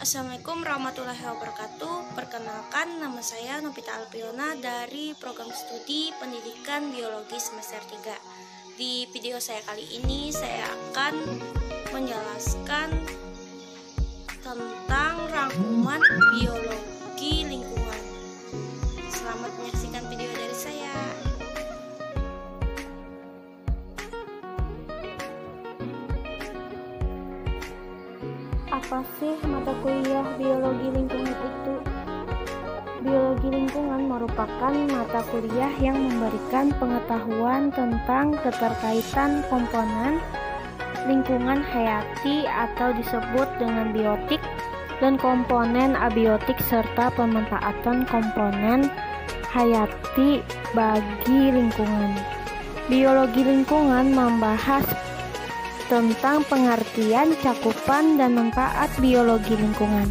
Assalamualaikum warahmatullahi wabarakatuh. Perkenalkan nama saya Novita Alpiona dari program studi Pendidikan Biologi semester 3. Di video saya kali ini saya akan menjelaskan tentang rangkuman biologi lingkungan. Selamat Apa sih mata kuliah biologi lingkungan itu? Biologi lingkungan merupakan mata kuliah yang memberikan pengetahuan tentang keterkaitan komponen lingkungan hayati atau disebut dengan biotik dan komponen abiotik serta pemanfaatan komponen hayati bagi lingkungan. Biologi lingkungan membahas tentang pengertian, cakupan, dan manfaat biologi lingkungan,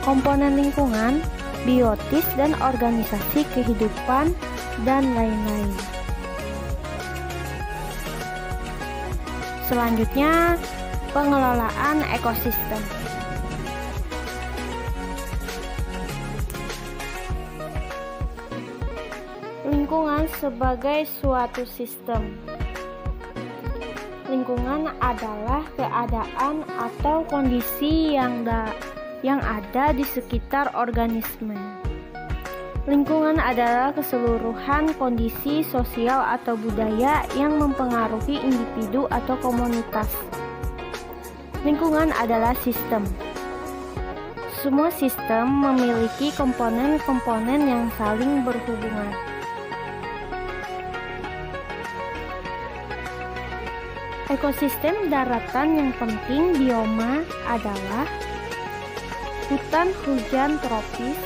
komponen lingkungan, biotis, dan organisasi kehidupan, dan lain-lain. Selanjutnya, pengelolaan ekosistem. Lingkungan sebagai suatu sistem lingkungan adalah keadaan atau kondisi yang da yang ada di sekitar organisme. Lingkungan adalah keseluruhan kondisi sosial atau budaya yang mempengaruhi individu atau komunitas. Lingkungan adalah sistem. Semua sistem memiliki komponen-komponen yang saling berhubungan. Ekosistem daratan yang penting bioma adalah hutan hujan tropis,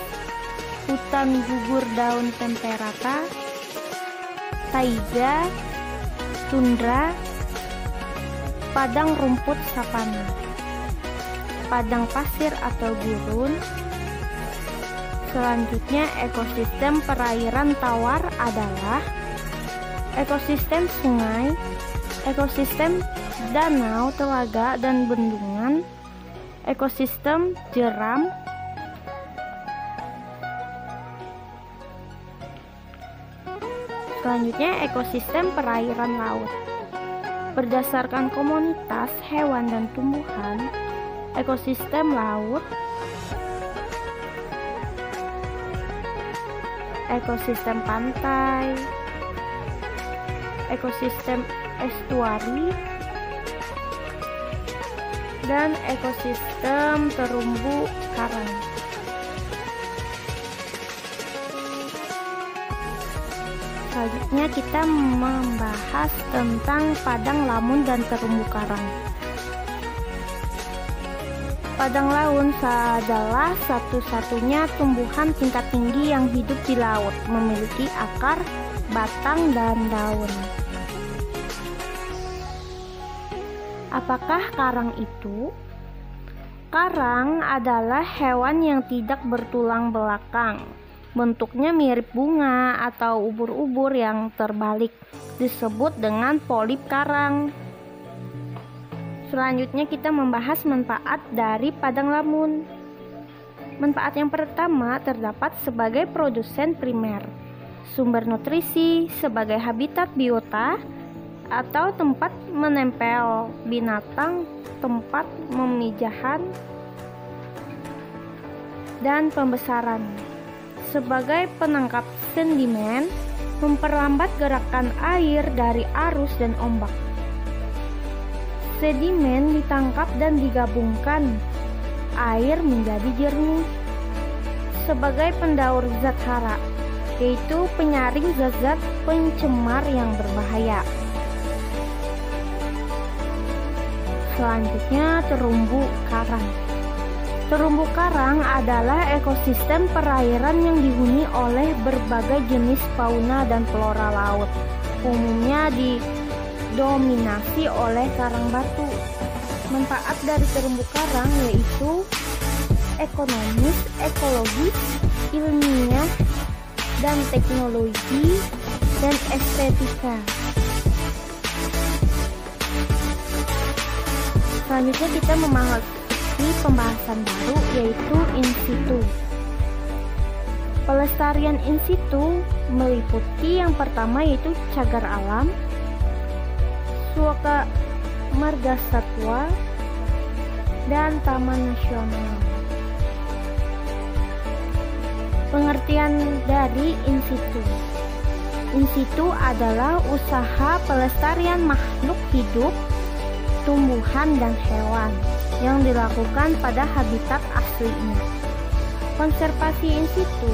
hutan gugur daun temperata, taiga, tundra, padang rumput savana, padang pasir atau gurun. Selanjutnya, ekosistem perairan tawar adalah ekosistem sungai, ekosistem danau, telaga, dan bendungan, ekosistem jeram, selanjutnya ekosistem perairan laut. Berdasarkan komunitas hewan dan tumbuhan, ekosistem laut, ekosistem pantai, ekosistem estuari, dan ekosistem terumbu karang. Selanjutnya kita membahas tentang padang lamun dan terumbu karang. Padang laun adalah satu-satunya tumbuhan tingkat tinggi yang hidup di laut, memiliki akar, batang, dan daun. Apakah karang itu? Karang adalah hewan yang tidak bertulang belakang. Bentuknya mirip bunga atau ubur-ubur yang terbalik, disebut dengan polip karang. Selanjutnya kita membahas manfaat dari padang lamun. Manfaat yang pertama terdapat sebagai produsen primer, sumber nutrisi, sebagai habitat biota, atau tempat menempel binatang, tempat memijahan, dan pembesaran. Sebagai penangkap sedimen, memperlambat gerakan air dari arus dan ombak. Sedimen ditangkap dan digabungkan, air menjadi jernih. Sebagai pendaur zat hara, yaitu penyaring zat-zat pencemar yang berbahaya. Selanjutnya terumbu karang. Terumbu karang adalah ekosistem perairan yang dihuni oleh berbagai jenis fauna dan flora laut. Umumnya didominasi oleh karang batu. Manfaat dari terumbu karang yaitu ekonomis, ekologis, ilmiah, dan teknologi dan estetika. Selanjutnya kita memasuki pembahasan baru yaitu in situ. Pelestarian in situ meliputi yang pertama yaitu cagar alam, suaka marga satwa, dan taman nasional. Pengertian dari in situ. In situ adalah usaha pelestarian makhluk hidup, tumbuhan dan hewan yang dilakukan pada habitat aslinya. Konservasi in situ.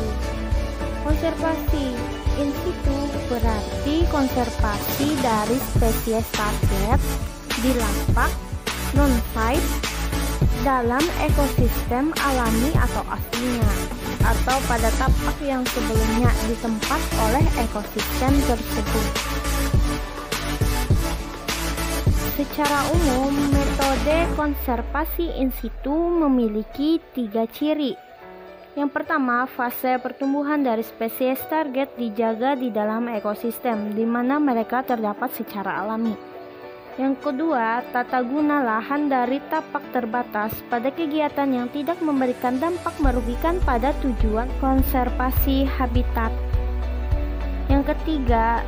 Konservasi in situ berarti konservasi dari spesies target di lapak non-site dalam ekosistem alami atau aslinya atau pada tapak yang sebelumnya ditempat oleh ekosistem tersebut. Secara umum, metode konservasi in situ memiliki tiga ciri. Yang pertama, fase pertumbuhan dari spesies target dijaga di dalam ekosistem, di mana mereka terdapat secara alami. Yang kedua, tata guna lahan dari tapak terbatas pada kegiatan yang tidak memberikan dampak merugikan pada tujuan konservasi habitat. Yang ketiga,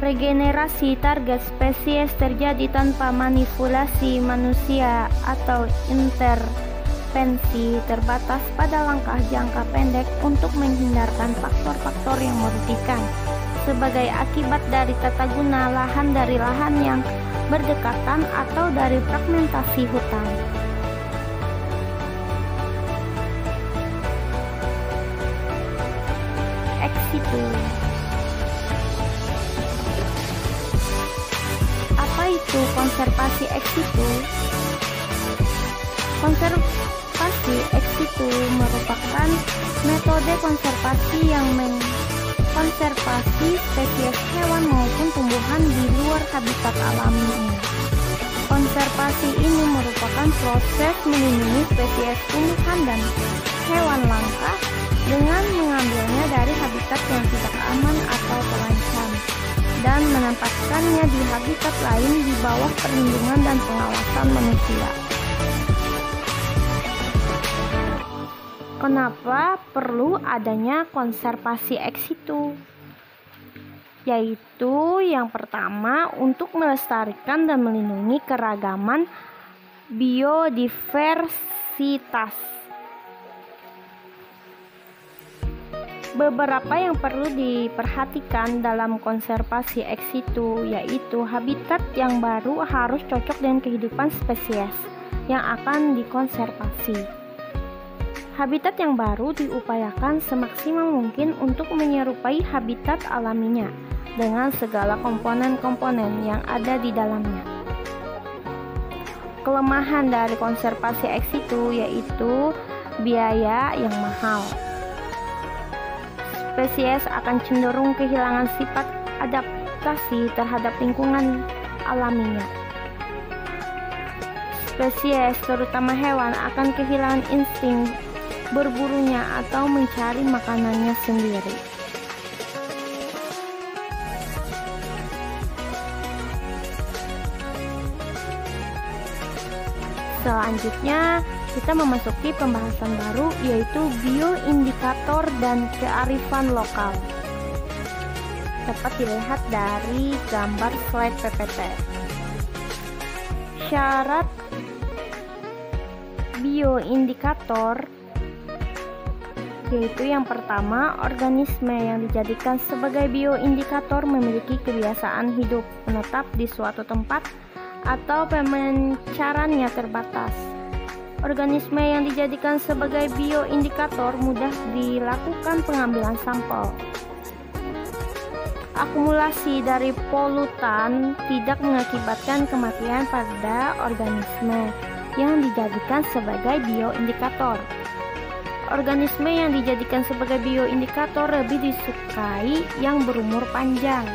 regenerasi target spesies terjadi tanpa manipulasi manusia atau intervensi terbatas pada langkah jangka pendek untuk menghindarkan faktor-faktor yang merugikan sebagai akibat dari tata guna lahan dari lahan yang berdekatan atau dari fragmentasi hutan. Ex situ. Apa itu konservasi ex situ? Konservasi ex situ merupakan metode konservasi yang meng konservasi spesies hewan maupun tumbuhan di luar habitat alami ini. Konservasi ini merupakan proses melindungi spesies tumbuhan dan hewan langka dengan mengambilnya dari habitat yang tidak aman atau terancam dan menempatkannya di habitat lain di bawah perlindungan dan pengawasan manusia. Kenapa perlu adanya konservasi ex situ? Yaitu yang pertama untuk melestarikan dan melindungi keragaman biodiversitas. Beberapa yang perlu diperhatikan dalam konservasi ex situ yaitu habitat yang baru harus cocok dengan kehidupan spesies yang akan dikonservasi. Habitat yang baru diupayakan semaksimal mungkin untuk menyerupai habitat alaminya dengan segala komponen-komponen yang ada di dalamnya. Kelemahan dari konservasi ex situ yaitu biaya yang mahal. Spesies akan cenderung kehilangan sifat adaptasi terhadap lingkungan alaminya. Spesies, terutama hewan, akan kehilangan insting berburunya atau mencari makanannya sendiri. Selanjutnya, kita memasuki pembahasan baru yaitu bioindikator dan kearifan lokal. Dapat dilihat dari gambar slide PPT. Syarat bioindikator yaitu yang pertama, organisme yang dijadikan sebagai bioindikator memiliki kebiasaan hidup menetap di suatu tempat atau pemencarannya terbatas. Organisme yang dijadikan sebagai bioindikator mudah dilakukan pengambilan sampel. Akumulasi dari polutan tidak mengakibatkan kematian pada organisme yang dijadikan sebagai bioindikator organisme yang dijadikan sebagai bioindikator lebih disukai yang berumur panjang.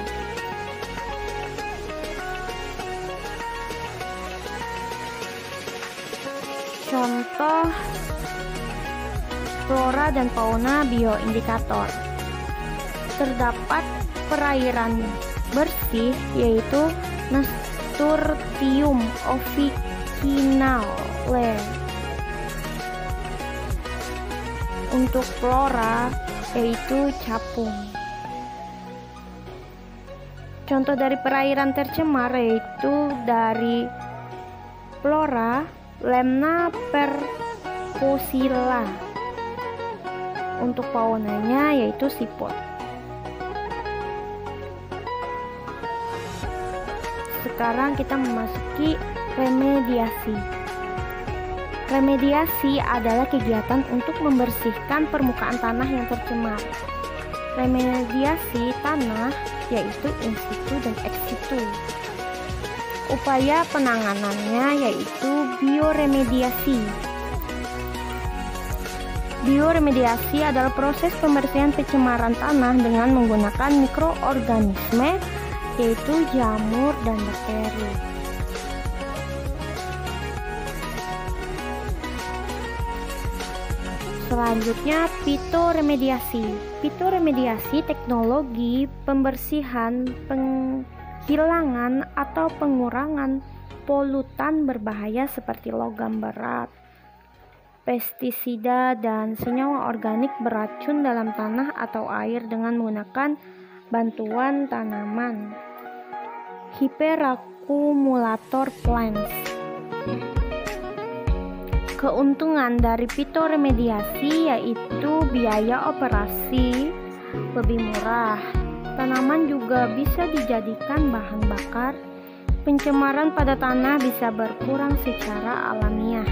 Flora dan fauna bioindikator. Terdapat perairan bersih yaitu Nasturtium officinale untuk flora yaitu capung. Contoh dari perairan tercemar yaitu dari flora Lemna percosilla. Untuk faunanya yaitu siput. Sekarang kita memasuki remediasi. Remediasi adalah kegiatan untuk membersihkan permukaan tanah yang tercemar. Remediasi tanah yaitu in situ dan ex situ. Upaya penanganannya yaitu bioremediasi. Bioremediasi adalah proses pembersihan pencemaran tanah dengan menggunakan mikroorganisme yaitu jamur dan bakteri. Selanjutnya, pitoremediasi. Pitoremediasi teknologi pembersihan, penghilangan atau pengurangan polutan berbahaya seperti logam berat, pestisida dan senyawa organik beracun dalam tanah atau air dengan menggunakan bantuan tanaman. Hiperakumulator plants. Keuntungan dari fitoremediasi yaitu biaya operasi lebih murah. Tanaman juga bisa dijadikan bahan bakar. Pencemaran pada tanah bisa berkurang secara alamiah.